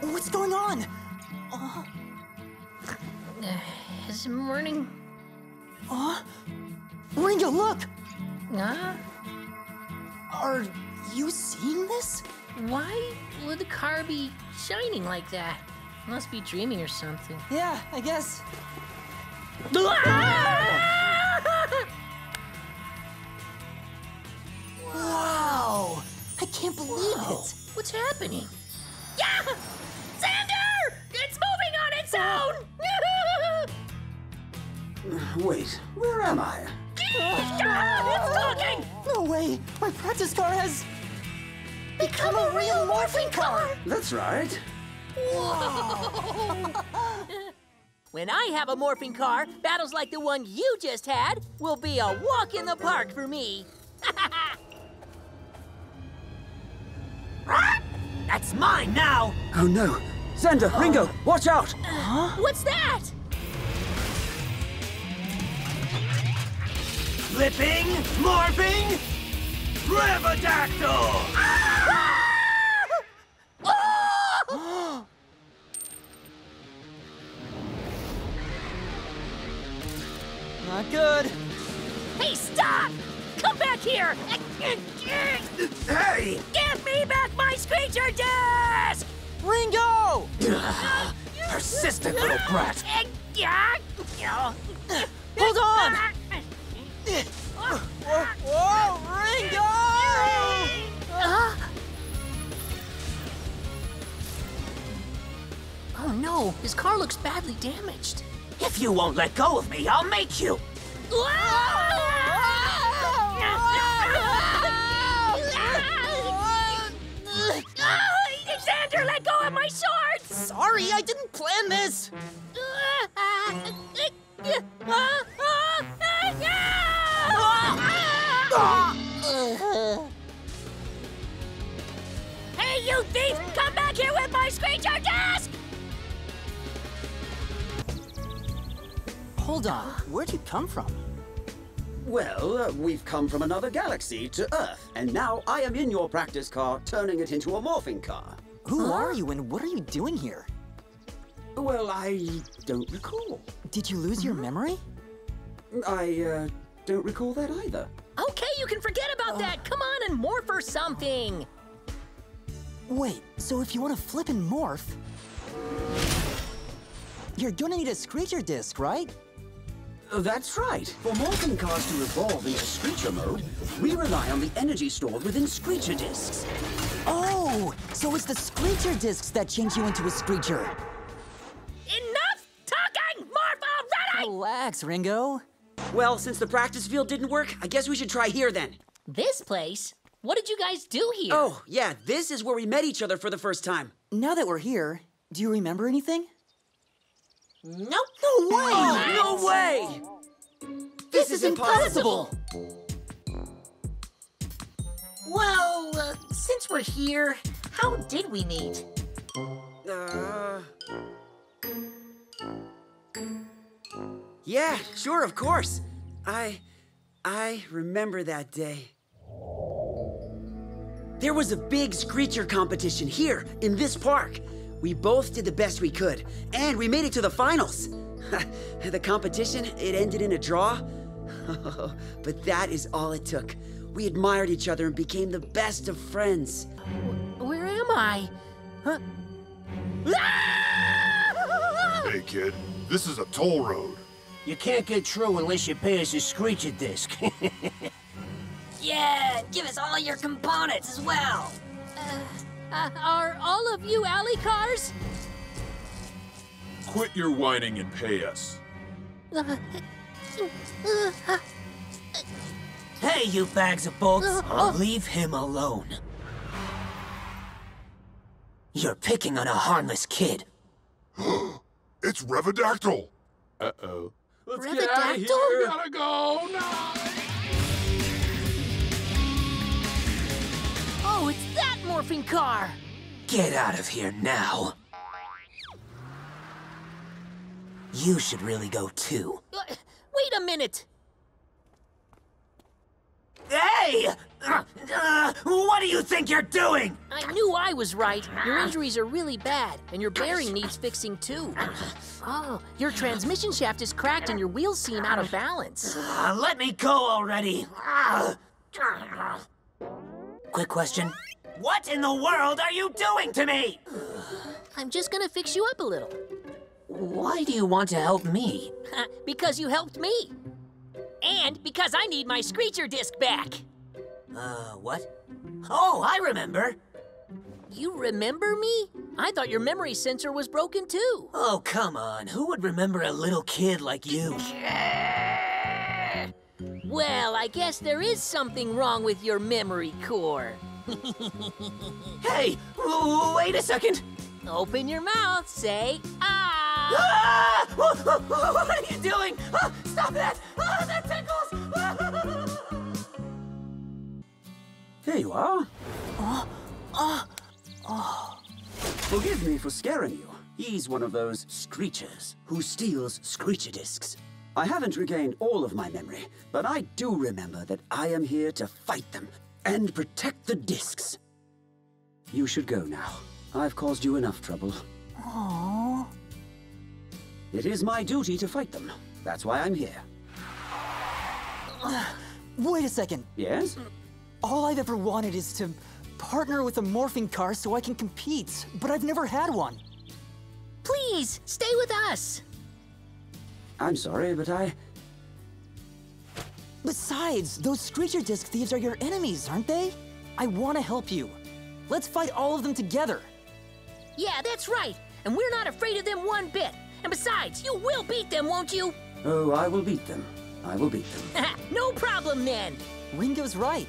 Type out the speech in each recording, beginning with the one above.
What's going on? Uh, is it morning? Uh, oh, Ringo, look! Huh? Are you seeing this? Why would the car be shining like that? Must be dreaming or something. Yeah, I guess. Wow! I can't believe it! What's happening? Wait, where am I? it's talking! No way! My practice car has become a real morphing car! That's right. When I have a morphing car, battles like the one you just had will be a walk in the park for me. That's mine now. Oh no. Xander, Ringo, watch out! What's that? Flipping, morphing, Revadactyl! Not good. Hey, stop! Come back here! Hey! Give me back my screecher Disc! Ringo! Persistent little brat. Oh no, his car looks badly damaged. If you won't let go of me, I'll make you. Xander, let go of my swords! Sorry, I didn't plan this! Hey, you thief! Come back here with my screecher disc! Hold on, where'd you come from? Well, uh, we've come from another galaxy to Earth, and now I am in your practice car, turning it into a morphing car. Who are you and what are you doing here? Well, I don't recall. Did you lose your memory? I, uh, don't recall that either. Okay, you can forget about that. Come on and morph or something. Wait, so if you want to flip and morph, you're gonna need a screecher disc, right? Uh, That's right. For morphing cars to evolve into Screecher mode, we rely on the energy stored within Screecher discs. Oh, so it's the screecher discs that change you into a screecher. Enough talking! Morph already! Relax, Ringo. Well, since the practice field didn't work, I guess we should try here then. This place? What did you guys do here? Oh, yeah, this is where we met each other for the first time. Now that we're here, do you remember anything? Nope. No way! no way! This is impossible! Well, uh, since we're here, how did we meet? Uh... Yeah, sure, of course. I. I remember that day. There was a big screecher competition here in this park. We both did the best we could, and we made it to the finals. the competition, it ended in a draw. but that is all it took. We admired each other and became the best of friends. Where am I? Huh? Hey, kid, this is a toll road. You can't get through unless you pay us a screecher disc. Yeah, give us all your components as well. Uh, Uh, are all of you alley cars? Quit your whining and pay us. hey, you bags of bolts, leave him alone. You're picking on a harmless kid. It's Revadactyl. Uh-oh. Let's get outta here. We gotta go now. Oh, it's that morphing car. Get out of here now. You should really go too. Uh, Wait a minute. Hey! Uh, uh, what do you think you're doing? I knew I was right. Your injuries are really bad, and your bearing needs fixing too. Oh, your transmission shaft is cracked and your wheels seem out of balance. Uh, let me go already. Quick question. What in the world are you doing to me? I'm just gonna fix you up a little. Why do you want to help me? because you helped me. And because I need my Screecher disc back. Uh, what? Oh, I remember. You remember me? I thought your memory sensor was broken too. Oh, come on. Who would remember a little kid like you? Well, I guess there is something wrong with your memory core. hey, wait a second. Open your mouth, say ah. Ah! What are you doing? Ah, stop that! Ah, that tickles! Here you are. Forgive me for scaring you. He's one of those screechers who steals screecher discs. I haven't regained all of my memory, but I do remember that I am here to fight them and protect the discs. You should go now. I've caused you enough trouble. Aww. It is my duty to fight them. That's why I'm here. Wait a second. Yes? All I've ever wanted is to partner with a morphing car so I can compete, but I've never had one. Please stay with us. I'm sorry, but I. Besides, those Screecher Disc thieves are your enemies, aren't they? I want to help you. Let's fight all of them together. Yeah, that's right. And we're not afraid of them one bit. And besides, you will beat them, won't you? Oh, I will beat them. I will beat them. no problem then. Ringo's right.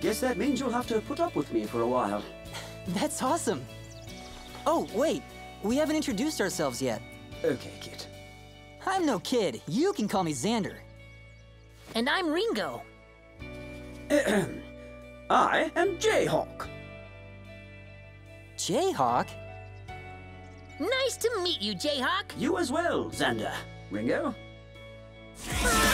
Guess that means you'll have to put up with me for a while. That's awesome. Oh, wait. We haven't introduced ourselves yet. Okay, kid. I'm no kid. You can call me Xander. And I'm Ringo. I am Jayhawk. Jayhawk? Nice to meet you, Jayhawk. You as well, Xander. Ringo? Ah!